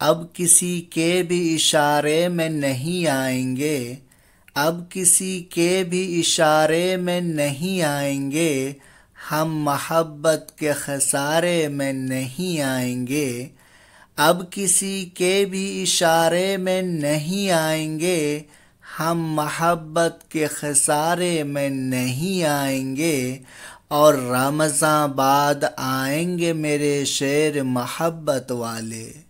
अब किसी के भी इशारे में नहीं आएँगे, अब किसी के भी इशारे में नहीं आएँगे, हम मोहब्बत के खसारे में नहीं आएँगे, अब किसी के भी इशारे में नहीं आएँगे, हम मोहब्बत के खसारे में नहीं आएँगे, और रमज़ां बाद आएँगे मेरे शेर मोहब्बत वाले।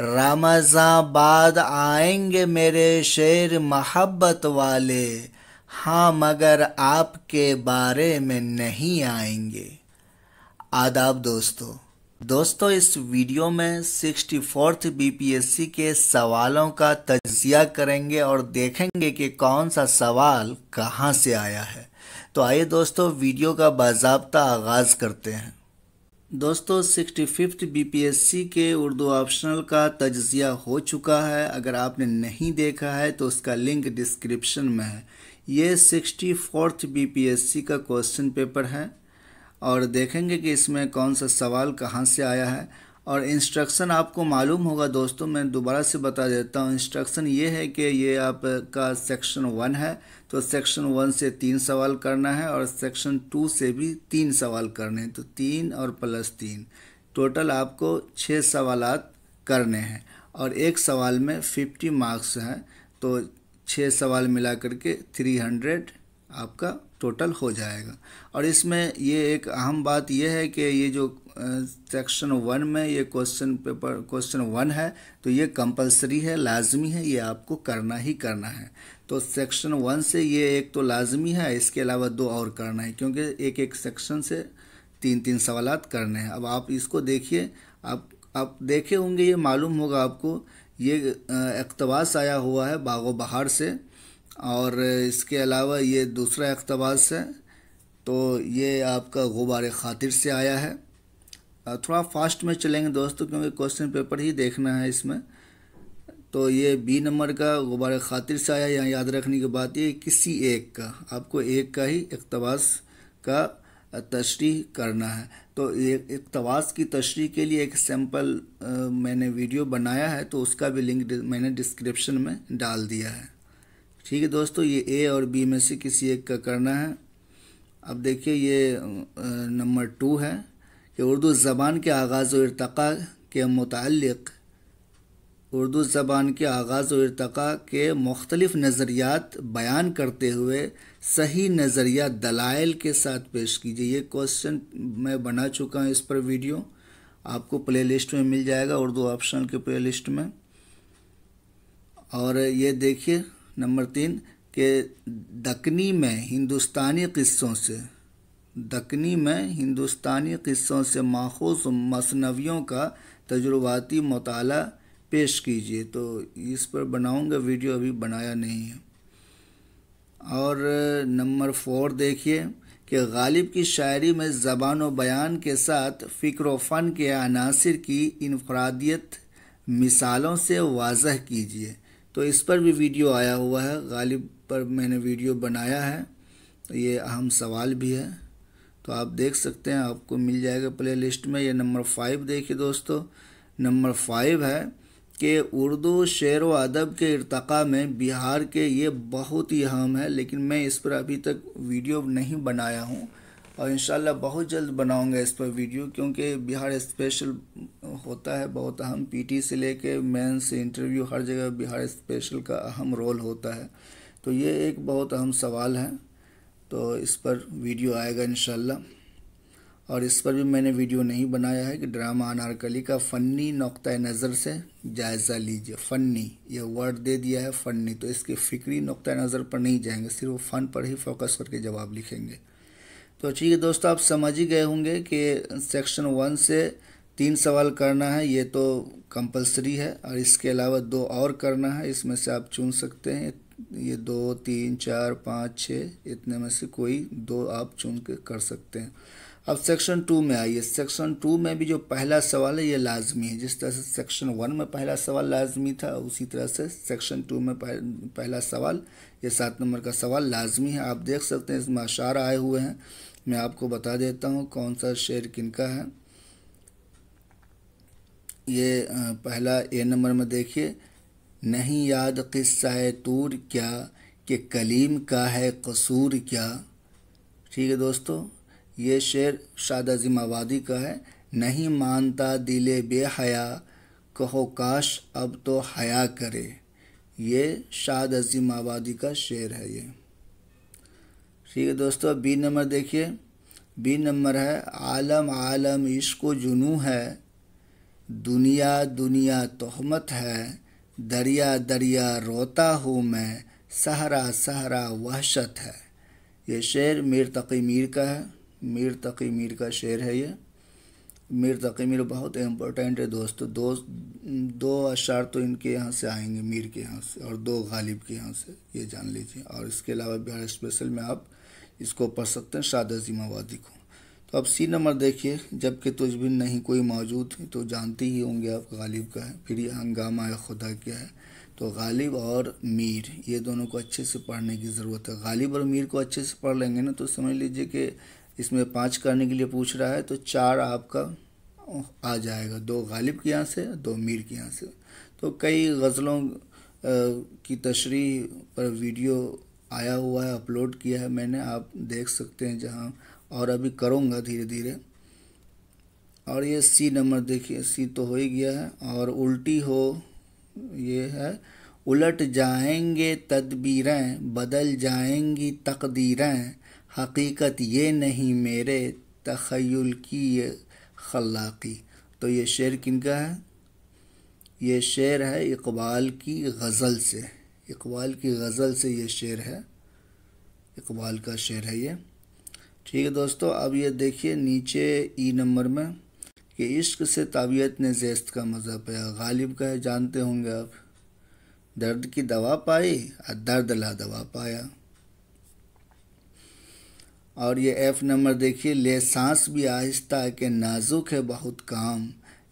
रमज़ां बाद आएँगे मेरे शेर मोहब्बत वाले। हाँ मगर आपके बारे में नहीं आएँगे। आदाब दोस्तों। दोस्तों, इस वीडियो में सिक्सटी फोर्थ बी के सवालों का तजिया करेंगे और देखेंगे कि कौन सा सवाल कहाँ से आया है। तो आइए दोस्तों, वीडियो का बाजाबता आगाज़ करते हैं। दोस्तों सिक्सटी फिफ्थ बी के उर्दू ऑप्शनल का तजिया हो चुका है। अगर आपने नहीं देखा है तो उसका लिंक डिस्क्रिप्शन में है। ये सिक्सटी फोर्थ बी का क्वेश्चन पेपर है। और देखेंगे कि इसमें कौन सा सवाल कहाँ से आया है। और इंस्ट्रक्शन आपको मालूम होगा दोस्तों, मैं दोबारा से बता देता हूँ। इंस्ट्रक्शन ये है कि ये आपका सेक्शन वन है तो सेक्शन वन से तीन सवाल करना है और सेक्शन टू से भी तीन सवाल करने हैं तो तीन और प्लस तीन। टोटल आपको छः सवाल करने हैं और एक सवाल में फिफ्टी मार्क्स हैं तो छः सवाल मिला करके थ्री हंड्रेड आपका टोटल हो जाएगा। और इसमें ये एक अहम बात यह है कि ये जो सेक्शन वन में ये क्वेश्चन पेपर क्वेश्चन वन है तो ये कंपलसरी है, लाजमी है, ये आपको करना ही करना है। तो सेक्शन वन से ये एक तो लाजमी है, इसके अलावा दो और करना है, क्योंकि एक एक सेक्शन से तीन तीन सवाल करने हैं। अब आप इसको देखिए, आप आप देखे होंगे, ये मालूम होगा आपको, ये अकतबास आया हुआ है बागो बहार से, और इसके अलावा ये दूसरा अकतबास है तो ये आपका गुबार ख़ातिर से आया है। थोड़ा फास्ट में चलेंगे दोस्तों, क्योंकि क्वेश्चन पेपर ही देखना है इसमें। तो ये बी नंबर का गुबार ख़ातिर से आया, यहाँ याद रखने की बात ये किसी एक का, आपको एक का ही इकतवास का तशरी करना है। तो एक इकतबास की तशरी के लिए एक सैंपल मैंने वीडियो बनाया है तो उसका भी लिंक मैंने डिस्क्रिप्शन में डाल दिया है। ठीक है दोस्तों, ये ए और बी में से किसी एक का करना है। अब देखिए ये नंबर टू है। कि उर्दू ज़बान के आगाज़ व इरतका के मुतक़ उर्दू ज़बान के आगाज़ व इरतका के मुख्तलिफ़ नज़रियात बयान करते हुए सही नज़रिया दलाइल के साथ पेश कीजिए। ये क्वेश्चन मैं बना चुका हूँ इस पर वीडियो। आपको प्ले लिस्ट में मिल जाएगा, उर्दू ऑप्शनल के प्ले लिस्ट में। और ये देखिए, नंबर तीन, के दकनी में हिंदुस्तानी क़स्सों से दकनी में हिंदुस्तानी क़स्सों से माखूज मसनवियों का तजुर्बाती मताल पेश कीजिए। तो इस पर बनाऊँगा, वीडियो अभी बनाया नहीं है। और नंबर फोर देखिए कि गालिब की शायरी में ज़बान बयान के साथ फ़िक्र फ़न के अनासर की इनफरादियत मिसालों से वाजह कीजिए। तो इस पर भी वीडियो आया हुआ है, गालिब पर मैंने वीडियो बनाया है। तो ये अहम सवाल भी है। तो आप देख सकते हैं, आपको मिल जाएगा प्ले लिस्ट में। ये नंबर फाइव देखिए दोस्तों। नंबर फाइव है कि उर्दू शेर व अदब के इरतका में बिहार के ये बहुत ही अहम है, लेकिन मैं इस पर अभी तक वीडियो नहीं बनाया हूँ। और इन बहुत जल्द बनाऊँगा इस पर वीडियो, क्योंकि बिहार स्पेशल होता है, बहुत अहम। पीटी से लेके मेंस इंटरव्यू हर जगह बिहार स्पेशल का अहम रोल होता है। तो ये एक बहुत अहम सवाल है। तो इस पर वीडियो आएगा इन और इस पर भी मैंने वीडियो नहीं बनाया है कि ड्रामा अनारकली का फ़नी नुक़ नज़र से जायज़ा लीजिए। फ़नी ये वर्ड दे दिया है फ़नी तो इसके फ़िक्री नुक़ नज़र पर नहीं जाएँगे, सिर्फ़ फ़न पर ही फोकस करके जवाब लिखेंगे। तो ठीक है दोस्तों, आप समझ ही गए होंगे कि सेक्शन वन से तीन सवाल करना है, ये तो कंपलसरी है, और इसके अलावा दो और करना है, इसमें से आप चुन सकते हैं। ये दो, तीन, चार, पाँच छः इतने में से कोई दो आप चुन के कर सकते हैं। अब सेक्शन टू में आइए। सेक्शन टू में भी जो पहला सवाल है, ये लाजमी है। जिस तरह से सेक्शन वन में पहला सवाल लाजमी था, उसी तरह से सेक्शन टू में पहला सवाल, ये सात नंबर का सवाल लाजमी है। आप देख सकते हैं इसमें अशार आए हुए हैं। मैं आपको बता देता हूँ, कौन सा शेर किनका है। ये पहला ए नंबर में देखिए। नहीं याद किस्सा तूर क्या, कि कलीम का है कसूर क्या। ठीक है दोस्तों, ये शेर शाद आबादी का है। नहीं मानता दिले बेहया, कहो काश अब तो हया करे। ये शाद अजीम आबादी का शेर है ये। ठीक है दोस्तों बी नंबर देखिए। बी नंबर है, आलम आलम इश्क जुनू है। दुनिया दुनिया तोहमत है। दरिया दरिया रोता हूँ मैं, सहरा सहरा वहशत है। ये शेर मीर तकी मीर का है। मीर तकी मीर का शेर है ये। मीर तकी मीर बहुत इम्पोर्टेंट है दोस्तों। दो दो अशार तो इनके यहाँ से आएँगे, मीर के यहाँ से और दो गालिब के यहाँ से, ये जान लीजिए। और इसके अलावा बिहार स्पेशल में आप इसको पढ़ सकते हैं, शाद अजीमाबादी को। तो अब सी नंबर देखिए, जबकि तुझ भी नहीं कोई मौजूद तो जानते ही होंगे आप गालिब का है। फिर ये हंगामा है, खुदा क्या है। तो गालिब और मीर, ये दोनों को अच्छे से पढ़ने की ज़रूरत है। गालिब और मीर को अच्छे से पढ़ लेंगे ना तो समझ लीजिए कि इसमें पाँच करने के लिए पूछ रहा है तो चार आपका आ जाएगा। दो गालिब के यहाँ से, दो मीर के यहाँ से। तो कई गज़लों की तशरी पर वीडियो आया हुआ है, अपलोड किया है। मैंने, आप देख सकते हैं जहाँ और अभी करूँगा धीरे धीरे। और ये सी नंबर देखिए, सी तो हो ही गया है, और उल्टी हो, ये है, उलट जाएँगे तदबीरें, बदल जाएँगी तकदीरें, हकीकत ये नहीं मेरे तखयल की ये खलाक़ी तो ये शेर किन का है? ये शेर है इकबाल की गज़ल से। इकबाल की गज़ल से ये शेर है। इकबाल का शेर है ये। ठीक है दोस्तों, अब ये देखिए नीचे ई नंबर में कि इश्क से ताबियत ने जेस्त का मज़ा पाया। गालिब का है, जानते होंगे आप। दर्द की दवा पाई और दर्द ला दवा पाया। और ये एफ़ नंबर देखिए, ले सांस भी आहिस्ता के नाजुक है बहुत काम।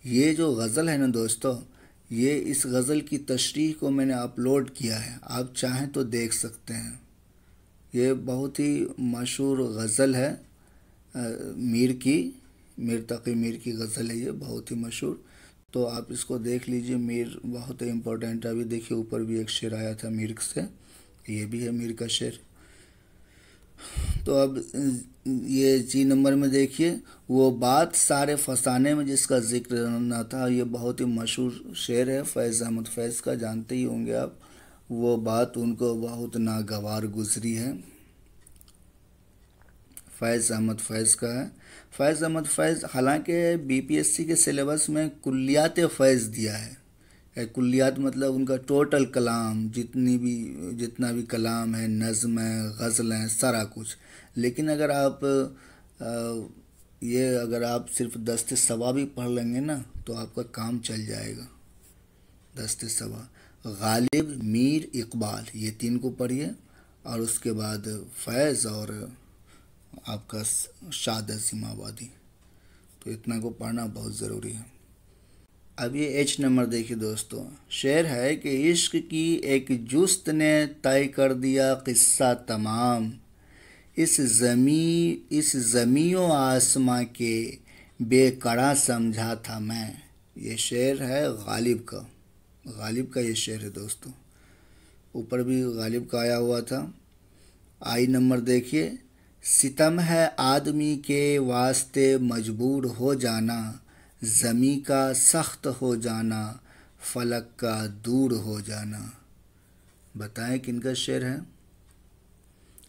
ये जो गज़ल है ना दोस्तों, ये इस गज़ल की तशरी को मैंने अपलोड किया है। आप चाहें तो देख सकते हैं। ये बहुत ही मशहूर गज़ल है मीर की, मीर तकी मीर की गज़ल है ये, बहुत ही मशहूर। तो आप इसको देख लीजिए, मीर बहुत ही इम्पोर्टेंट है। अभी देखिए, ऊपर भी एक शेर आया था मीर से, ये भी है मीर का शेर। तो अब, ये जी नंबर में देखिए, वो बात सारे फसाने में जिसका ज़िक्र ना था, ये बहुत ही मशहूर शेर है, फैज़ अहमद फैज़ का, जानते ही होंगे आप। वो बात उनको बहुत नागवार गुजरी है। फैज़ अहमद फैज़ का है। फैज़ अहमद फैज़, हालाँकि बीपीएससी के सिलेबस में कुल्लियात फैज़ दिया है। कुल्लियात मतलब उनका टोटल कलाम, जितनी भी, जितना भी कलाम है, नज़म है, गज़ल हैं, सारा कुछ। लेकिन अगर आप ये अगर आप सिर्फ़ दस्त सवा भी पढ़ लेंगे ना तो आपका काम चल जाएगा। दस्ते सवा गालिब, मीर, इकबाल, ये तीन को पढ़िए और उसके बाद फैज़ और आपका शाद जिम्माबादी तो इतना को पढ़ना बहुत ज़रूरी है। अब ये एच नंबर देखिए दोस्तों, शेर है कि इश्क की एक जुस्त ने तय कर दिया किस्सा तमाम। इस ज़मी, इस ज़मीओ आसमां के बेकड़ा समझा था मैं। ये शेर है गालिब का। गालिब का ये शेर है दोस्तों। ऊपर भी गालिब का आया हुआ था। आई नंबर देखिए। सितम है आदमी के वास्ते मजबूर हो जाना, ज़मी का सख्त हो जाना, फलक का दूर हो जाना। बताएँ किन का शेर है?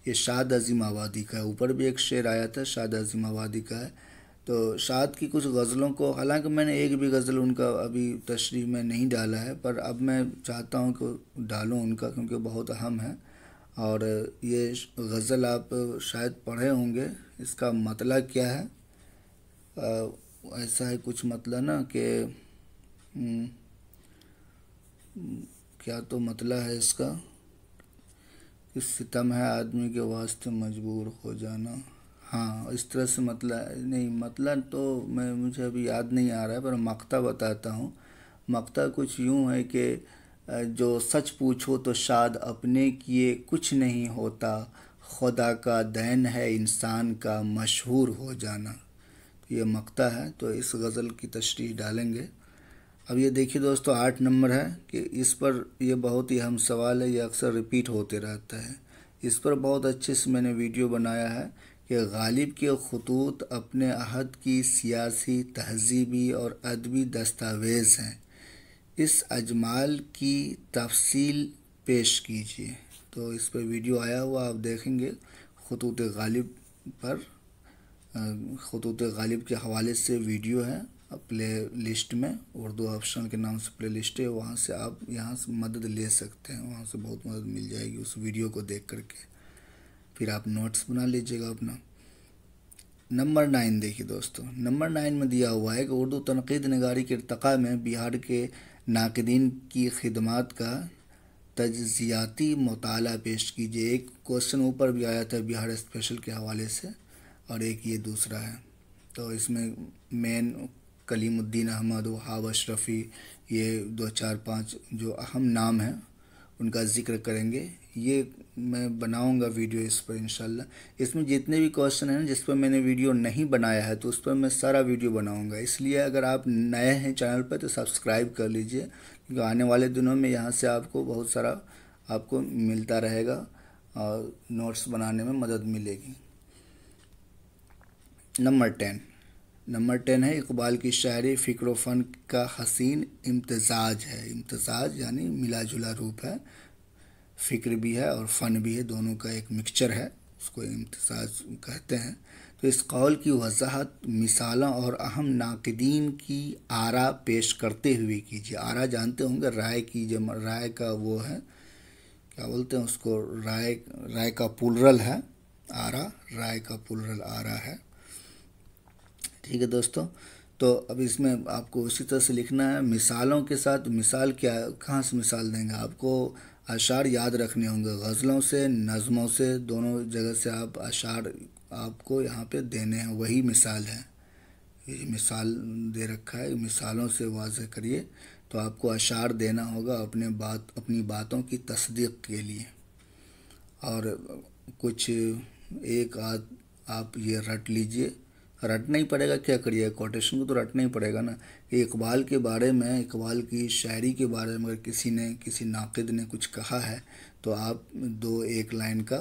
ये शाद अजीम आबादी का है। ऊपर भी एक शेर आया था, शाद अजीम आबादी का है। तो शाद की कुछ गज़लों को हालाँकि मैंने एक भी गज़ल उनका अभी तशरी में नहीं डाला है पर अब मैं चाहता हूँ कि डालूँ उनका क्योंकि बहुत अहम है। और ये गज़ल आप शायद पढ़े होंगे इसका मतलब क्या है? आ, ऐसा है कुछ मतलब ना कि हम्म, क्या तो मतलब है इसका? कि सितम है आदमी के वास्ते मजबूर हो जाना। हाँ इस तरह से मतलब नहीं मतलब तो मैं, मुझे अभी याद नहीं आ रहा है, पर मक्ता बताता हूँ। मक्ता कुछ यूँ है कि जो सच पूछो तो शाद अपने किए कुछ नहीं होता। खुदा का दैन है इंसान का, मशहूर हो जाना। ये मक्ता है तो इस गज़ल की तशरी डालेंगे। अब ये देखिए दोस्तों, आठ नंबर है कि इस पर ये बहुत ही अहम सवाल है, ये अक्सर रिपीट होते रहता है। इस पर बहुत अच्छे से मैंने वीडियो बनाया है कि गालिब के खतूत अपने अहद की सियासी, तहजीबी और अदबी दस्तावेज़ हैं। इस अजमाल की तफसील पेश कीजिए। तो इस पर वीडियो आया हुआ, आप देखेंगे खतूत गालिब पर। खतूत गालिब के हवाले से वीडियो है प्ले लिस्ट में, उर्दू ऑप्शन के नाम से प्ले लिस्ट है, वहाँ से आप यहाँ से मदद ले सकते हैं, वहाँ से बहुत मदद मिल जाएगी उस वीडियो को देख करके। फिर आप नोट्स बना लीजिएगा अपना। नंबर नाइन देखिए दोस्तों नंबर नाइन में दिया हुआ है कि उर्दू तनकीद नगारी के इरतका में बिहार के नाकदीन की खिदमत का तजियाती मताल पेश कीजिए। एक क्वेश्चन ऊपर भी आया था बिहार स्पेशल के हवाले से और एक ये दूसरा है। तो इसमें मेन कलीमुद्दीन अहमद, वहाब अशरफ़ी, ये दो चार पाँच जो अहम नाम हैं उनका ज़िक्र करेंगे। ये मैं बनाऊँगा वीडियो इस पर, इंशाल्लाह। इसमें जितने भी क्वेश्चन हैं जिस पर मैंने वीडियो नहीं बनाया है तो उस पर मैं सारा वीडियो बनाऊँगा। इसलिए अगर आप नए हैं चैनल पर तो सब्सक्राइब कर लीजिए, क्योंकि आने वाले दिनों में यहाँ से आपको बहुत सारा आपको मिलता रहेगा और नोट्स बनाने में मदद मिलेगी। नंबर टेन नंबर टेन है, इकबाल की शायरी फ़िक्र फ़न का हसीन इम्तजाज है। इम्तजाज यानी मिला जुला रूप है, फ़िक्र भी है और फ़न भी है, दोनों का एक मिक्सचर है, उसको इम्तजाज कहते हैं। तो इस कौल की वजाहत मिसालों और अहम नाकदीन की आरा पेश करते हुए कीजिए। आरा जानते होंगे, राय की जो राय का वो है, क्या बोलते हैं उसको, राय राय का पुलरल है, आरा, राय का पुलरल आरा है। ठीक है दोस्तों? तो अब इसमें आपको उसी तरह से लिखना है, मिसालों के साथ मिसाल क्या, कहाँ से मिसाल देंगे? आपको अशार याद रखने होंगे। गज़लों से, नज़मों से, दोनों जगह से आप अशार आपको यहाँ पे देने हैं। वही मिसाल है। ये मिसाल दे रखा है। मिसालों से वाज करिए। तो आपको अशार देना होगा अपने बात, अपनी बातों की तस्दीक के लिए। और कुछ एक आध आप ये रट लीजिए। रटना ही पड़ेगा, क्या करिए? कोटेशन को तो रटना ही पड़ेगा ना। कि इकबाल के बारे में, इकबाल की शायरी के बारे में अगर किसी ने, किसी नाकद ने कुछ कहा है तो आप दो एक लाइन का,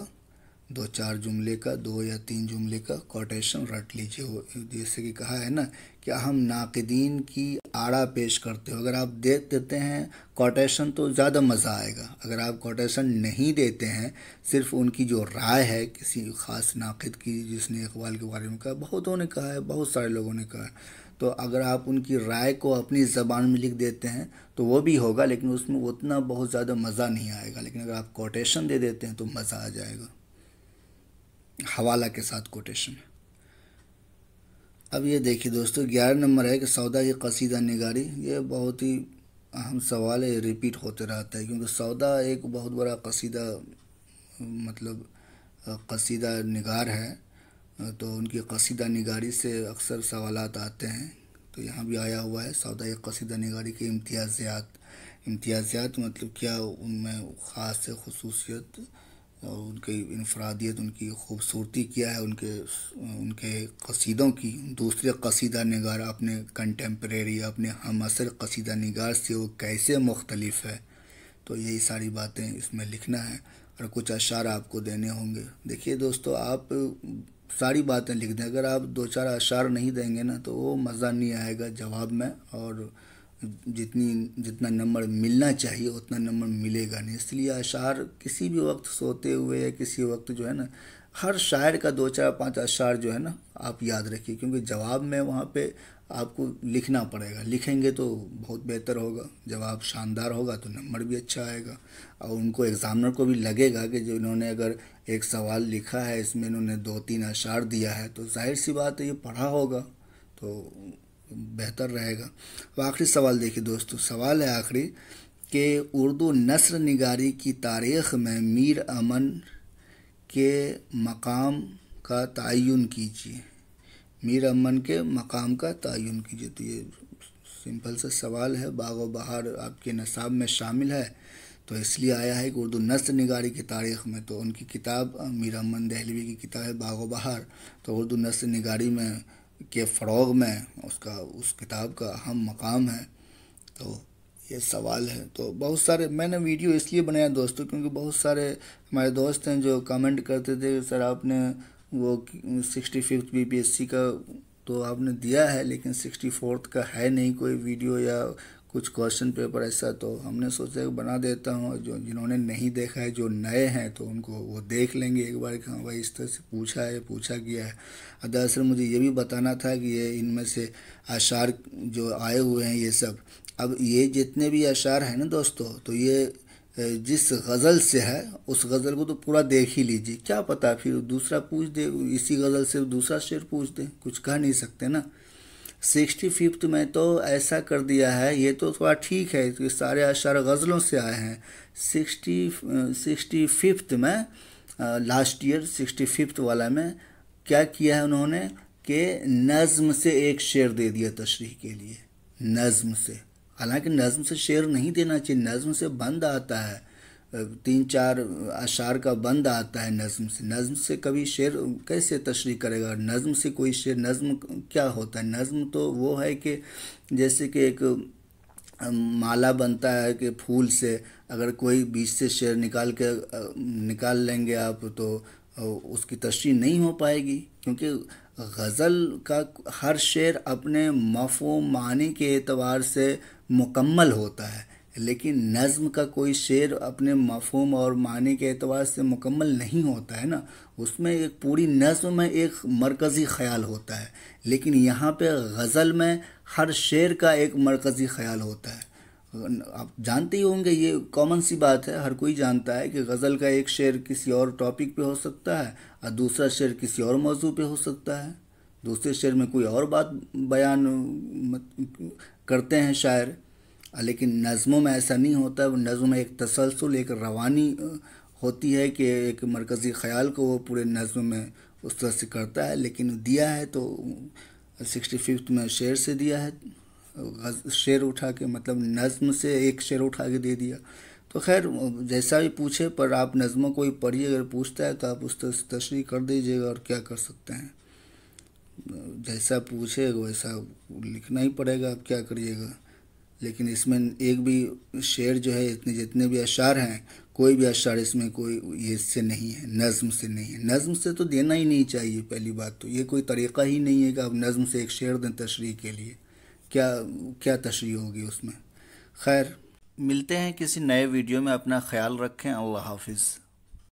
दो चार जुमले का, दो या तीन जुमले का कोटेशन रट लीजिए। जैसे कि कहा है ना कि हम नाकदीन की आड़ा पेश करते हो? अगर आप दे देते हैं कोटेशन तो ज़्यादा मज़ा आएगा। अगर आप कोटेशन नहीं देते हैं, सिर्फ़ उनकी जो राय है, किसी ख़ास नाकद की, जिसने इकबाल के बारे में कहा, बहुतों ने कहा है, बहुत सारे लोगों ने कहा है। तो अगर आप उनकी राय को अपनी ज़बान में लिख देते हैं तो वो भी होगा, लेकिन उसमें उतना बहुत ज़्यादा मज़ा नहीं आएगा। लेकिन अगर आप कोटेशन दे देते हैं तो मज़ा आ जाएगा। हवाला के साथ कोटेशन अब ये देखिए दोस्तों, ग्यारह नंबर है कि सौदा की कसीदा निगारी, ये बहुत ही अहम सवाल है रिपीट होते रहता है, क्योंकि सौदा एक बहुत बड़ा कसीदा मतलब कसीदा निगार है। तो उनकी कसीदा निगारी से अक्सर सवाल आते हैं। तो यहाँ भी आया हुआ है, सौदा एक कसीदा निगारी के इम्तियाज़ात इम्तियाज़ात मतलब क्या? उनमें ख़ास खसूसियत और उनकी इनफरादियत, उनकी खूबसूरती क्या है, उनके उनके कसीदों की। दूसरे कसीदा नगार अपने कंटेम्प्रेरी अपने हम असर कसीदा नगार से वो कैसे मुख्तलिफ़ है तो यही सारी बातें इसमें लिखना है और कुछ अशार आपको देने होंगे। देखिए दोस्तों, आप सारी बातें लिख दें। अगर आप दो चार अशार नहीं देंगे ना तो वो मज़ा नहीं आएगा जवाब में और जितनी, जितना नंबर मिलना चाहिए, उतना नंबर मिलेगा नहीं। इसलिए अशार किसी भी वक्त सोते हुए या किसी वक्त जो है ना, हर शायर का दो चार पाँच अशार जो है ना, आप याद रखिए, क्योंकि जवाब में वहाँ पे आपको लिखना पड़ेगा। लिखेंगे तो बहुत बेहतर होगा। जवाब शानदार होगा तो नंबर भी अच्छा आएगा। और उनको एग्ज़ामिनर को भी लगेगा कि जो इन्होंने अगर एक सवाल लिखा है, इसमें इन्होंने दो तीन अशार दिया है तो ज़ाहिर सी बात है ये पढ़ा होगा। तो बेहतर रहेगा। अब आखिरी सवाल देखिए दोस्तों, सवाल है आखिरी कि उर्दू नसर निगारी की तारीख़ में मीर अमन के मकाम का तयन कीजिए। मीर अमन के मकाम का तयन कीजिए। तो ये सिंपल सा सवाल है, बाग बहार आपके नसाब में शामिल है। तो इसलिए आया है कि उर्दू नस्र निगारी की तारीख़ में तो उनकी किताब मीर अमन दहलवी की किताब है बाग बहार। तो उर्दू नस्र निगारी में के फ़रोग में उसका, उस किताब का अहम मकाम है। तो ये सवाल है। तो बहुत सारे, मैंने वीडियो इसलिए बनाया दोस्तों क्योंकि बहुत सारे हमारे दोस्त हैं जो कमेंट करते थे, सर आपने वो सिक्सटी फिफ्थ बी का तो आपने दिया है, लेकिन सिक्सटी फोर्थ का है नहीं कोई वीडियो या कुछ क्वेश्चन पेपर ऐसा तो हमने सोचा कि बना देता हूँ। जो जिन्होंने नहीं देखा है, जो नए हैं तो उनको वो देख लेंगे एक बार कि हाँ भाई इस तरह से पूछा है, पूछा गया है। दरअसल मुझे ये भी बताना था कि ये इनमें से आशार जो आए हुए हैं, ये सब। अब ये जितने भी आशार हैं ना दोस्तों तो ये जिस गज़ल से है, उस गज़ल को तो पूरा देख ही लीजिए। क्या पता फिर दूसरा पूछ दे, इसी गज़ल से दूसरा शेर पूछ दे। कुछ कह नहीं सकते ना। सिक्सटी फिफ्थ में तो ऐसा कर दिया है, ये तो थोड़ा ठीक है कि सारे अशार गज़लों से आए हैं। सिक्सटी सिक्सटी फिफ्थ में लास्ट ईयर सिक्सटी फिफ्थ वाला में क्या किया है उन्होंने कि नज़म से एक शेर दे दिया तशरी के लिए। नज़म से। हालाँकि नज़म से शेर नहीं देना चाहिए, नज़म से बंद आता है। तीन चार अशार का बंद आता है नज़म से। नज़म से कभी शेर कैसे तशरी करेगा? नज़म से कोई शेर, नज़म क्या होता है? नज़म तो वो है कि जैसे कि एक माला बनता है कि फूल से। अगर कोई बीच से शेर निकाल के निकाल लेंगे आप तो उसकी तशरी नहीं हो पाएगी। क्योंकि गज़ल का हर शेर अपने मफ़ो मानी के एतबार से मुकम्मल होता है। लेकिन नज़म का कोई शेर अपने मफहम और मानी के एतबार से मुकम्मल नहीं होता है ना, उसमें एक पूरी नज़म में एक मरकज़ी ख्याल होता है। लेकिन यहाँ पे गज़ल में हर शेर का एक मरकज़ी ख्याल होता है। आप जानते ही होंगे, ये कॉमन सी बात है, हर कोई जानता है कि गज़ल का एक शेर किसी और टॉपिक पे हो सकता है और दूसरा शेर किसी और मौजू पे हो सकता है। दूसरे शेर में कोई और बात बयान करते हैं शायर। लेकिन नज़मों में ऐसा नहीं होता। है नज़म में एक तसलसल, एक रवानी होती है कि एक मरकज़ी ख़्याल को वो पूरे नज़म में उस तरह से करता है। लेकिन दिया है तो सिक्सटी फिफ्थ में शेर से दिया है। शेर उठा के मतलब नज़म से एक शेर उठा के दे दिया। तो खैर जैसा भी पूछे, पर आप नज़मों को ही पढ़िए। अगर पूछता है तो आप उस तरह से तशरी कर दीजिएगा और क्या कर सकते हैं। जैसा पूछे वैसा लिखना ही पड़ेगा। आप क्या करिएगा? लेकिन इसमें एक भी शेर जो है, इतने जितने भी अशार हैं, कोई भी अशार इसमें कोई ये इससे नहीं है, नज़म से नहीं है। नज़म से तो देना ही नहीं चाहिए, पहली बात तो। ये कोई तरीक़ा ही नहीं है कि आप नज़म से एक शेर दें तशरी के लिए। क्या क्या तशरी होगी उसमें? खैर, मिलते हैं किसी नए वीडियो में। अपना ख्याल रखें। अल्लाह हाफिज़।